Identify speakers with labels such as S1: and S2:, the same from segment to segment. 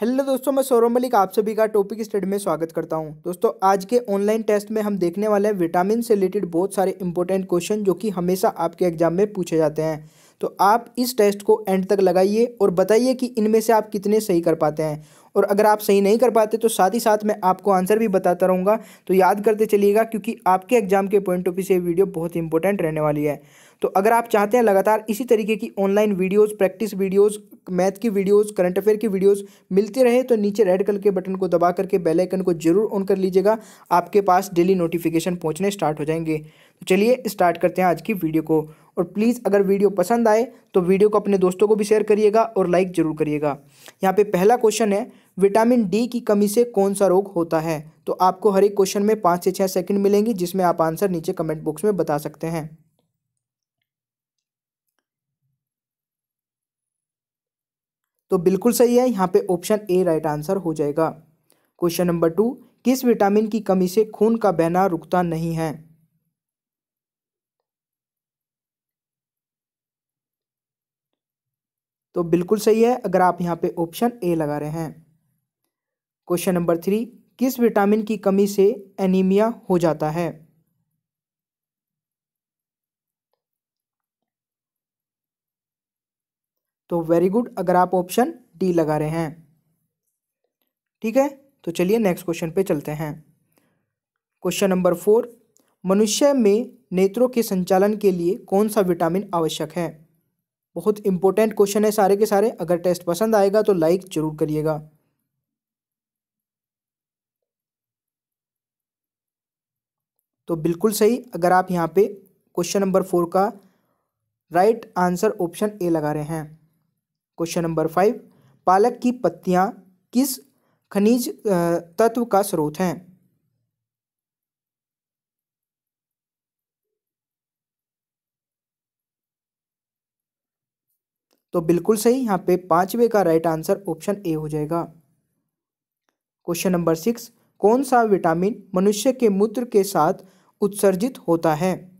S1: Hello दोस्तों, मैं सौरभ मलिक आप सभी का टॉपिक स्टडी में स्वागत करता हूँ। दोस्तों, आज के ऑनलाइन टेस्ट में हम देखने वाले हैं विटामिन से रिलेटेड बहुत सारे इंपॉर्टेंट क्वेश्चन जो कि हमेशा आपके एग्ज़ाम में पूछे जाते हैं। तो आप इस टेस्ट को एंड तक लगाइए और बताइए कि इनमें से आप कितने सही कर पाते हैं। और अगर आप सही नहीं कर पाते तो साथ ही साथ मैं आपको आंसर भी बताता रहूँगा। तो याद करते चलिएगा, क्योंकि आपके एग्ज़ाम के पॉइंट ऑफ़ व्यू से वीडियो बहुत इंपॉर्टेंट रहने वाली है। तो अगर आप चाहते हैं लगातार इसी तरीके की online videos practice videos math की वीडियोस करंट अफेयर की वीडियोस मिलती रहे तो नीचे रेड कलर के बटन को दबा करके बेल आइकन को ज़रूर ऑन कर लीजिएगा। आपके पास डेली नोटिफिकेशन पहुँचने स्टार्ट हो जाएँगे। तो चलिए स्टार्ट करते हैं आज की वीडियो को। और प्लीज़ अगर वीडियो पसंद आए तो वीडियो को अपने दोस्तों को भी शेयर करिएगा और लाइक ज़रूर करिएगा। यहाँ पे पहला क्वेश्चन है विटामिन डी की कमी से कौन सा रोग होता है? तो आपको हर एक क्वेश्चन में पाँच से छः सेकंड मिलेंगी, जिसमें आप आंसर नीचे कमेंट बॉक्स में बता सकते हैं। तो बिल्कुल सही है, यहाँ पे ऑप्शन ए राइट आंसर हो जाएगा। क्वेश्चन नंबर टू किस विटामिन की कमी से खून का बहना रुकता नहीं है? तो बिल्कुल सही है, अगर आप यहाँ पे ऑप्शन ए लगा रहे हैं। क्वेश्चन नंबर थ्री किस विटामिन की कमी से एनीमिया हो जाता है? तो वेरी गुड अगर आप ऑप्शन डी लगा रहे हैं। ठीक है? तो चलिए नेक्स्ट क्वेश्चन पे चलते हैं। क्वेश्चन नंबर फोर मनुष्य में नेत्रों के संचालन के लिए कौन सा विटामिन आवश्यक है? बहुत इंपॉर्टेंट क्वेश्चन है सारे के सारे। अगर टेस्ट पसंद आएगा तो लाइक ज़रूर करिएगा। तो बिल्कुल सही, अगर आप यहाँ पे क्वेश्चन नंबर फोर का राइट आंसर ऑप्शन ए लगा रहे हैं। क्वेश्चन नंबर फाइव पालक की पत्तियाँ किस खनिज तत्व का स्रोत हैं? तो बिल्कुल सही, यहाँ पे पांचवे का राइट आंसर ऑप्शन ए हो जाएगा। क्वेश्चन नंबर सिक्स कौन सा विटामिन मनुष्य के मूत्र के साथ उत्सर्जित होता है?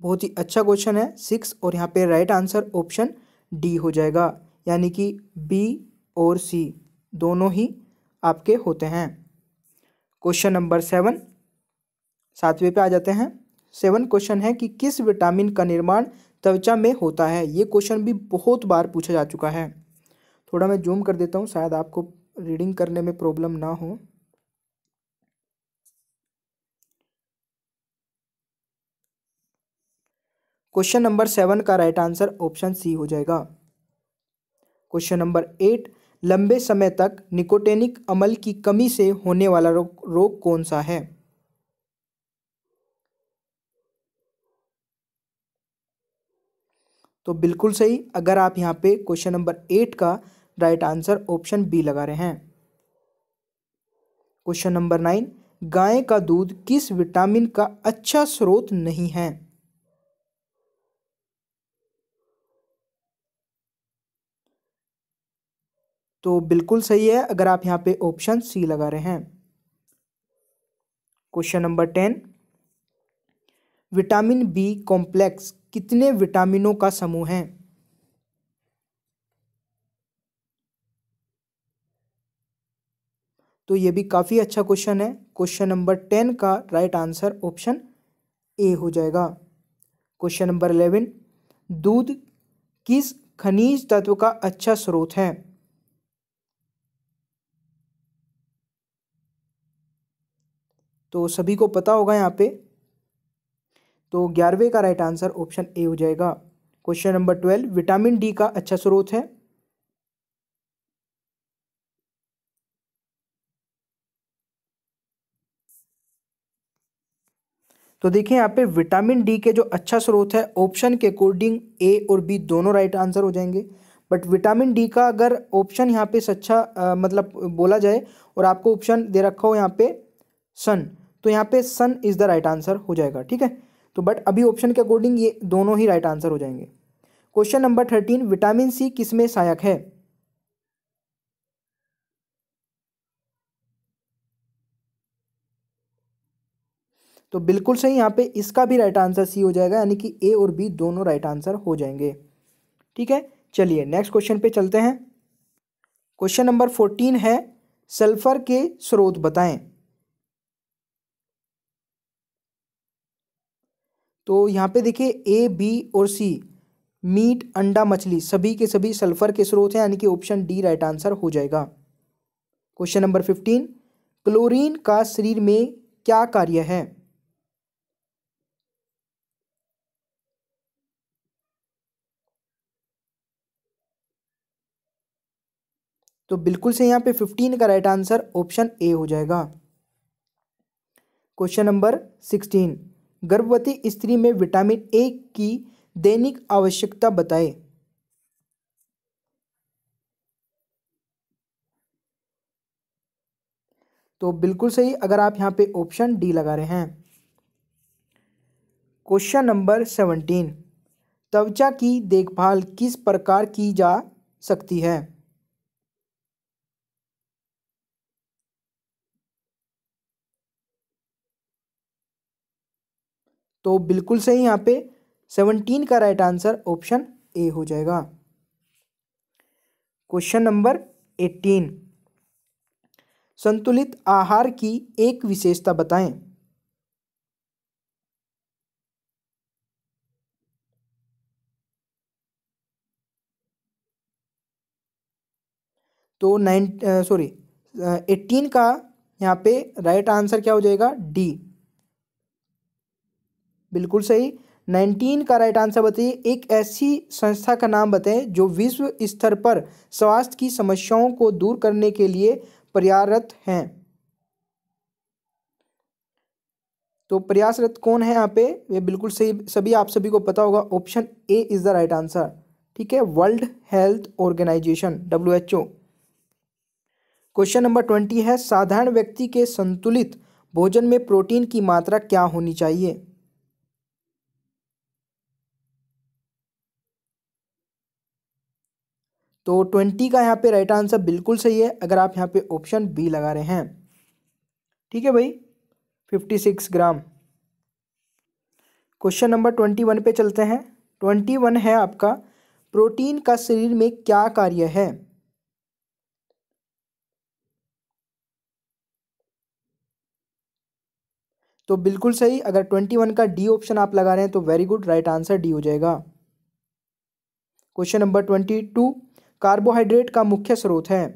S1: बहुत ही अच्छा क्वेश्चन है सिक्स और यहाँ पे राइट आंसर ऑप्शन डी हो जाएगा, यानी कि बी और सी दोनों ही आपके होते हैं। क्वेश्चन नंबर सेवन सातवें पे आ जाते हैं। सेवन क्वेश्चन है कि किस विटामिन का निर्माण त्वचा में होता है? ये क्वेश्चन भी बहुत बार पूछा जा चुका है। थोड़ा मैं जूम कर देता हूँ, शायद आपको रीडिंग करने में प्रॉब्लम ना हो। क्वेश्चन नंबर सेवन का राइट आंसर ऑप्शन सी हो जाएगा। क्वेश्चन नंबर एट लंबे समय तक निकोटेनिक अमल की कमी से होने वाला रोग रोग कौन सा है? तो बिल्कुल सही, अगर आप यहाँ पे क्वेश्चन नंबर एट का राइट आंसर ऑप्शन बी लगा रहे हैं। क्वेश्चन नंबर नाइन गाय का दूध किस विटामिन का अच्छा स्रोत नहीं है? तो बिल्कुल सही है, अगर आप यहाँ पे ऑप्शन सी लगा रहे हैं। Question number ten vitamin B complex कितने विटामिनों का समूह है? तो ये भी काफ़ी अच्छा क्वेश्चन है। क्वेश्चन नंबर टेन का राइट आंसर ऑप्शन ए हो जाएगा। क्वेश्चन नंबर इलेवन दूध किस खनिज तत्व का अच्छा स्रोत है? तो सभी को पता होगा यहाँ पे। तो ग्यारहवें का राइट आंसर ऑप्शन ए हो जाएगा। Question number twelve vitamin D का अच्छा स्रोत है। तो देखिए यहाँ पे विटामिन डी के जो अच्छा स्रोत है ऑप्शन के अकॉर्डिंग ए और बी दोनों राइट आंसर हो जाएँगे। बट विटामिन डी का अगर ऑप्शन यहाँ पे सच्चा आ, मतलब बोला जाए और आपको ऑप्शन दे रखा हो यहाँ पे सन तो यहाँ पे sun is the right answer हो जाएगा, ठीक है? तो बट अभी ऑप्शन के अकॉर्डिंग ये दोनों ही राइट आंसर हो जाएँगे। Question number thirteen vitamin C किसमें सहायक है? तो बिल्कुल सही, यहाँ पे इसका भी राइट आंसर सी हो जाएगा, यानी कि ए और बी दोनों राइट आंसर हो जाएँगे। ठीक है? चलिए नेक्स्ट क्वेश्चन पे चलते हैं। क्वेश्चन नंबर फोर्टीन है सल्फ़र के स्रोत बताएँ। तो यहाँ पे देखिए ए बी और सी मीट अंडा, मछली, सभी के सभी सल्फ़र के स्रोत हैं, यानी कि ऑप्शन डी राइट आंसर हो जाएगा। क्वेश्चन नंबर फिफ्टीन क्लोरीन का शरीर में क्या कार्य है? तो बिल्कुल से यहाँ पे फिफ्टीन का राइट आंसर ऑप्शन ए हो जाएगा। क्वेश्चन नंबर सिक्सटीन गर्भवती स्त्री में विटामिन ए की दैनिक आवश्यकता बताए। तो बिल्कुल सही, अगर आप यहाँ पे ऑप्शन डी लगा रहे हैं। क्वेश्चन नंबर सेवनटीन त्वचा की देखभाल किस प्रकार की जा सकती है? तो बिल्कुल सही यहाँ पे सेवनटीन का राइट आंसर ऑप्शन ए हो जाएगा। क्वेश्चन नंबर एटीन संतुलित आहार की एक विशेषता बताएँ। तो नाइन सॉरी एट्टीन का यहाँ पे राइट आंसर क्या हो जाएगा? डी बिल्कुल सही। नाइनटीन का राइट आंसर बताइए। एक ऐसी संस्था का नाम बताएँ जो विश्व स्तर पर स्वास्थ्य की समस्याओं को दूर करने के लिए प्रयासरत हैं। तो प्रयासरत कौन है यहाँ पे? ये बिल्कुल सही, सभी आप सभी को पता होगा। Option A is the right answer ठीक है? World Health Organization W H O question number twenty है, साधारण व्यक्ति के संतुलित भोजन में प्रोटीन की मात्रा क्या होनी चाहिए? तो ट्वेंटी का यहाँ पे राइट आंसर बिल्कुल सही है, अगर आप यहाँ पे ऑप्शन बी लगा रहे हैं। ठीक है भाई? Fifty six gram question number twenty one पे चलते हैं। ट्वेंटी वन है आपका। प्रोटीन का शरीर में क्या कार्य है? तो बिल्कुल सही, अगर ट्वेंटी वन का डी ऑप्शन आप लगा रहे हैं तो very good right answer D हो जाएगा। Question number twenty two carbohydrate का मुख्य स्रोत है।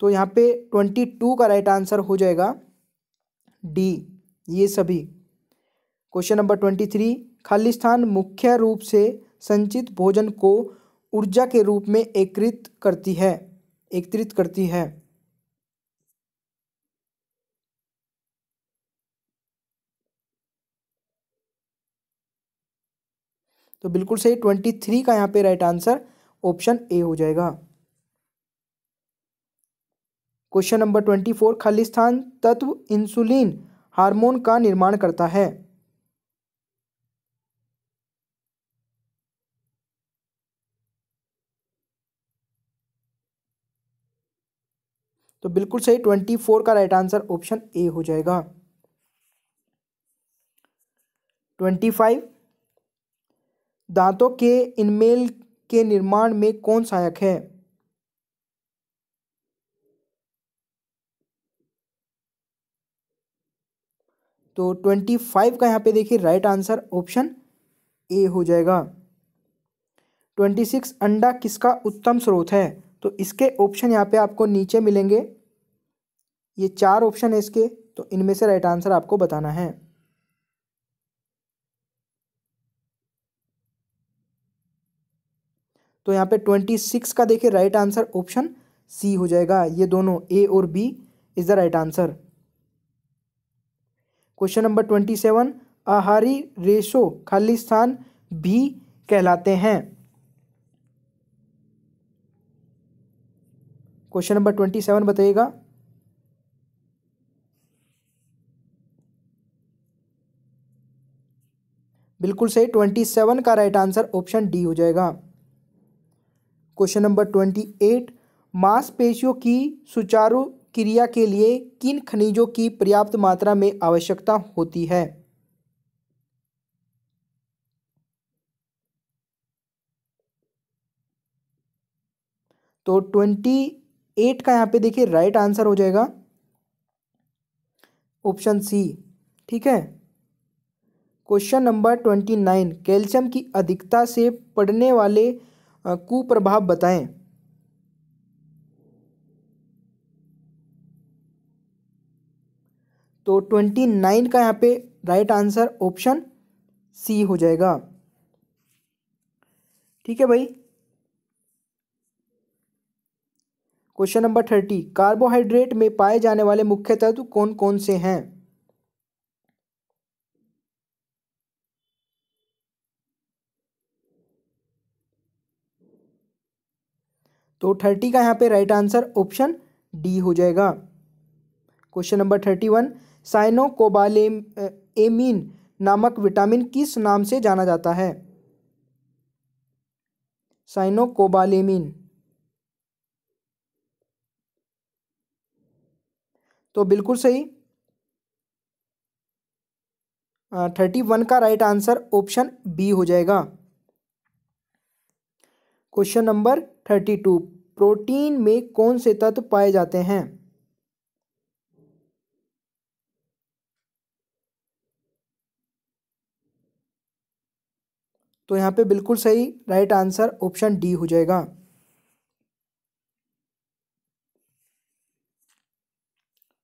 S1: तो यहाँ पे ट्वेंटी टू का राइट आंसर हो जाएगा। डी ये सभी। Question number twenty three Khalistan मुख्य रूप से संचित भोजन को ऊर्जा के रूप में एकत्रित करती है एकत्रित करती है। तो बिल्कुल सही ट्वेंटी थ्री का यहाँ पे राइट आंसर ऑप्शन ए हो जाएगा। क्वेश्चन नंबर ट्वेंटी फोर खालिस्तान तत्व इंसुलिन हार्मोन का निर्माण करता है। तो बिल्कुल सही ट्वेंटी फोर का राइट आंसर ऑप्शन ए हो जाएगा। ट्वेंटी फाइव दांतों के इनमेल के निर्माण में कौन सहायक है? तो ट्वेंटी फाइव का यहाँ पे देखिए राइट आंसर ऑप्शन ए हो जाएगा। ट्वेंटी सिक्स अंडा किसका उत्तम स्रोत है? तो इसके ऑप्शन यहाँ पे आपको नीचे मिलेंगे। ये चार ऑप्शन है इसके तो इनमें से राइट आंसर आपको बताना है। तो यहाँ पे ट्वेंटी सिक्स का देखिए राइट आंसर ऑप्शन सी हो जाएगा। ये दोनों ए और B is the right answer question number twenty seven आहारी रेशो खालिस्तान भी कहलाते हैं। क्वेश्चन नंबर ट्वेंटी सेवन बताइएगा। बिल्कुल सही ट्वेंटी सेवन का राइट आंसर ऑप्शन डी हो जाएगा। क्वेश्चन नंबर ट्वेंटी एट मांसपेशियों की सुचारू क्रिया के लिए किन खनिजों की पर्याप्त मात्रा में आवश्यकता होती है? तो ट्वेंटी एट का यहाँ पे देखिए राइट आंसर हो जाएगा। ऑप्शन सी ठीक है? Question number twenty nine calcium की अधिकता से पड़ने वाले कुप्रभाव बताएँ। तो ट्वेंटी नाइन का यहाँ पे राइट आंसर ऑप्शन सी हो जाएगा। ठीक है भाई? क्वेश्चन नंबर थर्टी कार्बोहाइड्रेट में पाए जाने वाले मुख्य तत्व कौन कौन से हैं? तो थर्टी का यहाँ पे राइट आंसर ऑप्शन डी हो जाएगा। Question number thirty one cyanocobalamin नामक विटामिन किस नाम से जाना जाता है? साइनोकोबालेमिन तो बिल्कुल सही। थर्टी वन का राइट आंसर ऑप्शन बी हो जाएगा। Question number thirty two, protein में कौन से तत्व पाए जाते हैं? तो यहाँ पे बिल्कुल सही राइट आंसर ऑप्शन डी हो जाएगा।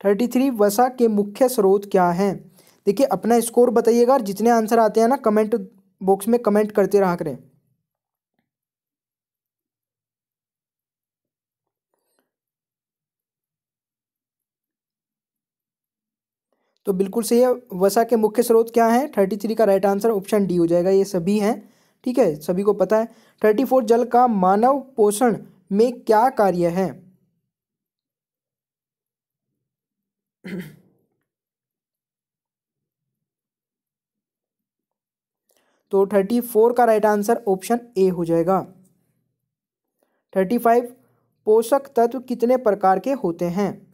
S1: थर्टी थ्री, वसा के मुख्य स्रोत क्या हैं? देखिए, अपना स्कोर बताइएगा और जितने आंसर आते हैं ना कमेंट बॉक्स में कमेंट करते रहा करें। तो बिल्कुल सही है। वसा के मुख्य स्रोत क्या हैं? थर्टी थ्री का राइट आंसर ऑप्शन डी हो जाएगा। ये सभी हैं, ठीक है? सभी को पता है। थर्टी फोर जल का मानव पोषण में क्या कार्य है? तो थर्टी फोर का राइट आंसर ऑप्शन ए हो जाएगा। थर्टी फाइव, पोषक तत्व कितने प्रकार के होते हैं?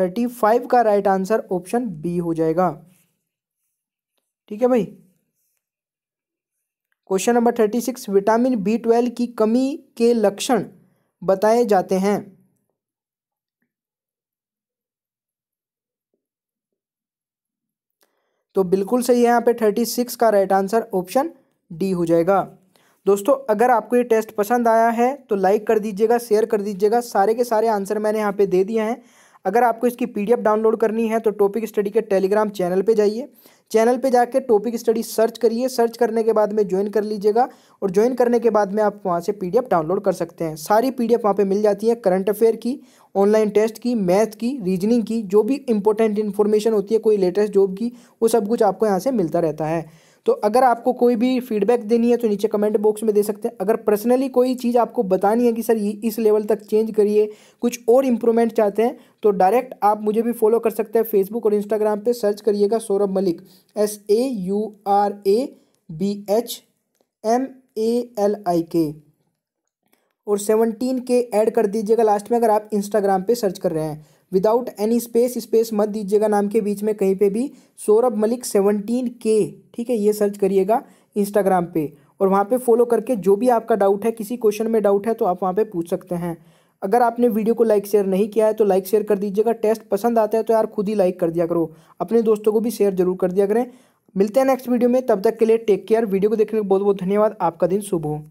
S1: थर्टी फाइव का राइट आंसर ऑप्शन बी हो जाएगा। ठीक है भाई? Question number thirty six vitamin B twelve की कमी के लक्षण बताए जाते हैं। तो बिल्कुल सही है यहाँ पे थर्टी सिक्स का राइट आंसर ऑप्शन डी हो जाएगा। दोस्तों, अगर आपको ये टेस्ट पसंद आया है तो लाइक कर दीजिएगा शेयर कर दीजिएगा। सारे के सारे आंसर मैंने यहाँ पे दे दिए हैं। अगर आपको इसकी पीडीएफ डाउनलोड करनी है तो टॉपिक स्टडी के टेलीग्राम चैनल पे जाइए। चैनल पे जाके टॉपिक स्टडी सर्च करिए। सर्च करने के बाद में ज्वाइन कर लीजिएगा और ज्वाइन करने के बाद में आप वहाँ से पीडीएफ डाउनलोड कर सकते हैं। सारी पीडीएफ वहाँ पे मिल जाती है। करंट अफेयर की, ऑनलाइन टेस्ट की, मैथ की, रीजनिंग की, जो भी इंपॉर्टेंट इन्फॉर्मेशन होती है, कोई लेटेस्ट जॉब की, वो सब कुछ आपको यहाँ से मिलता रहता है। तो अगर आपको कोई भी फीडबैक देनी है तो नीचे कमेंट बॉक्स में दे सकते हैं। अगर पर्सनली कोई चीज़ आपको बतानी है कि सर ये इस लेवल तक चेंज करिए, कुछ और इम्प्रूवमेंट चाहते हैं तो डायरेक्ट आप मुझे भी फॉलो कर सकते हैं फेसबुक और इंस्टाग्राम पे। सर्च करिएगा Saurabh Malik. S A U R A B H M A L I K और सेवनटीन के ऐड कर दीजिएगा। लास्ट में अगर आप इंस्टाग्राम पे सर्च कर रहे हैं विदाउट एनी स्पेस स्पेस मत दीजिएगा नाम के बीच में, कहीं पे भी। सौरभ मलिक सेवनटीन के ठीक है, ये सर्च करिएगा इंस्टाग्राम पे। और वहाँ पे फॉलो करके जो भी आपका डाउट है, किसी क्वेश्चन में डाउट है तो आप वहाँ पे पूछ सकते हैं। अगर आपने वीडियो को लाइक शेयर नहीं किया है तो लाइक शेयर कर दीजिएगा। टेस्ट पसंद आता है तो यार खुद ही लाइक कर दिया करो। अपने दोस्तों को भी शेयर ज़रूर कर दिया करें। मिलते हैं नेक्स्ट वीडियो में, तब तक के लिए टेक केयर वीडियो को देखने के बहुत बहुत धन्यवाद। आपका दिन शुभ हो।